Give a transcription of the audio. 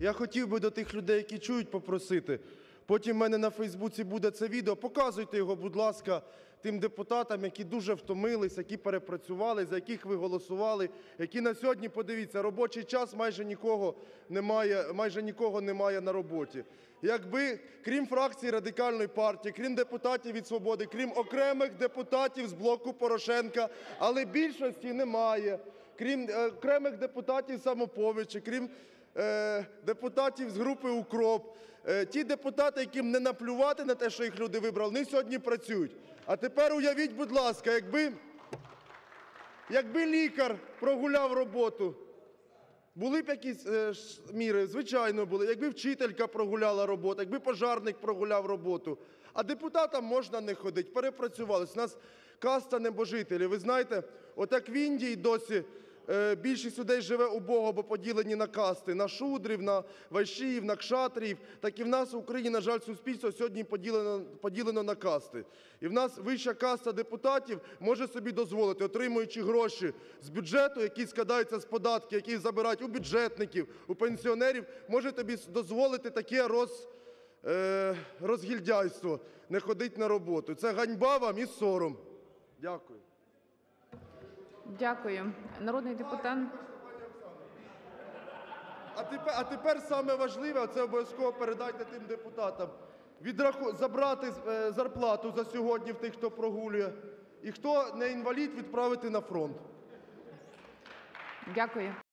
Я хотів би до тих людей, які чують, попросити. Потім в мене на Фейсбуці буде це відео. Показуйте його, будь ласка, тим депутатам, які дуже втомились, які перепрацювали, за яких ви голосували, які на сьогодні, подивіться, робочий час майже нікого немає, майже нікого немає на роботі. Якби, крім фракції Радикальної партії, крім депутатів від «Свободи», крім окремих депутатів з блоку Порошенка, але більшості немає, крім е, окремих депутатів «Самопомочі», крім е, депутатів з групи «Укроп», е, ті депутати, яким не наплювати на те, що їх люди вибрали, вони сьогодні працюють. А тепер уявіть, будь ласка, якби, лікар прогуляв роботу, були б якісь міри? Звичайно, були. Якби вчителька прогуляла роботу, якби пожарник прогуляв роботу. А депутатам можна не ходити, перепрацювалися. У нас каста небожителів. Ви знаєте, отак в Індії досі більшість людей живе убого, бо поділені на касти, на шудрів, на вайшів, на кшатрів. Так і в нас в Україні, на жаль, суспільство сьогодні поділено, поділено на касти. І в нас вища каста депутатів може собі дозволити, отримуючи гроші з бюджету, які складаються з податків, які забирають у бюджетників, у пенсіонерів, може тобі дозволити таке роз, е, розгільдяйство, не ходить на роботу. Це ганьба вам і сором. Дякую. Дякую. Народний депутат. А тепер, а тепер саме важливе, це обов'язково передайте тим депутатам. Відраху... Забрати е, зарплату за сьогодні в тих, хто прогулює. І хто не інвалід, відправити на фронт. Дякую.